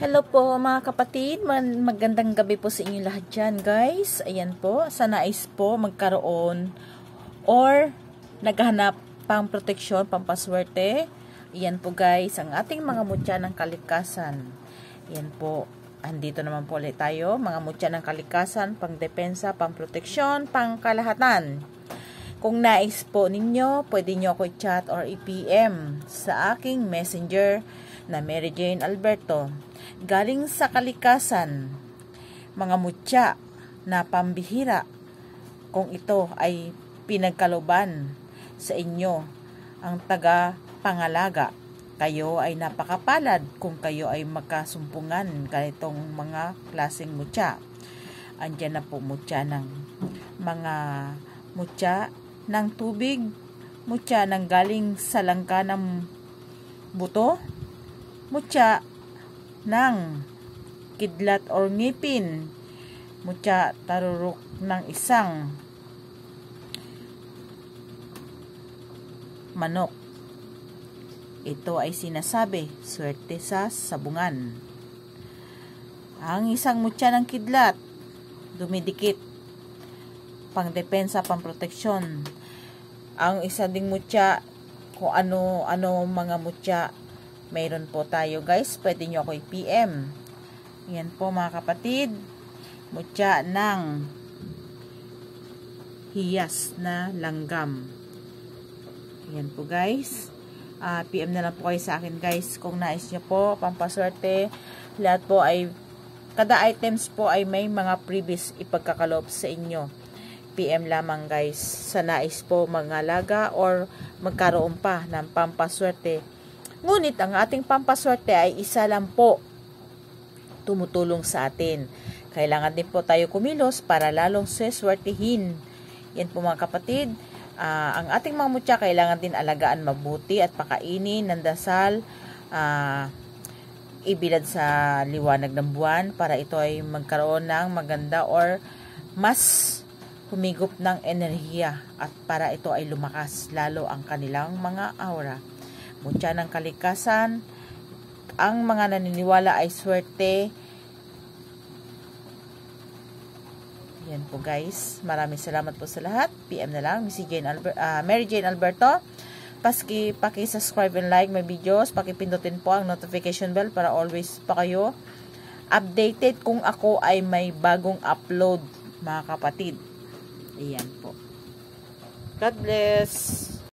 Hello po mga kapatid, magandang gabi po sa inyo lahat dyan guys. Ayan po, sa nais po magkaroon or naghahanap pang proteksyon, pampaswerte. Ayan po guys, ang ating mga mutya ng kalikasan. Ayan po, andito naman po ulit tayo, mga mutya ng kalikasan, pang depensa, pang proteksyon, pang kalahatan. Kung nais po ninyo, pwede nyo ako i-chat or i-PM sa aking messenger na Mary Jane Alberto. Galing sa kalikasan, mga mutya na pambihira kung ito ay pinagkaloban sa inyo ang taga pangalaga. Kayo ay napakapalad kung kayo ay magkasumpungan ganitong mga klaseng mutya. Andiyan na po mutya ng mga mutya ng tubig, mutya ng galing sa langka ng buto, mutya ng kidlat or ngipin, mutya tarurok ng isang manok. Ito ay sinasabi, swerte sa sabungan. Ang isang mutya ng kidlat, dumidikit, pangdepensa, pangproteksyon. Ang isa ding mutya, kung ano-ano mga mutya mayroon po tayo guys. Pwede nyo ako i-PM. Yan po mga kapatid. Mutya ng hiyas na langgam. Yan po guys. Uh, ah, PM na lang po kayo sa akin guys. Kung nais nyo po, pampaswerte. Lahat po ay, kada items po ay may mga previous ipagkakaloob sa inyo. PM lamang guys sa nais po mangalaga or magkaroon pa ng pampaswerte Ngunit ang ating pampaswerte ay isa lang po tumutulong sa atin. Kailangan din po tayo kumilos para lalong seswertihin. Yan po mga kapatid. Uh, ang ating mga mutya kailangan din alagaan mabuti at pakainin ng dasal. Uh, ibilad sa liwanag ng buwan para ito ay magkaroon ng maganda or mas humigop ng enerhiya at para ito ay lumakas lalo ang kanilang mga aura mutya ng kalikasan. Ang mga naniniwala ay swerte. Yan po guys. Maraming salamat po sa lahat. PM na lang. Missy Jane Albert, uh, Mary Jane Alberto. Paski, paki-subscribe and like my videos. Paki-pindutin po ang notification bell para always pa kayo updated kung ako ay may bagong upload mga kapatid. Ayan po. God bless.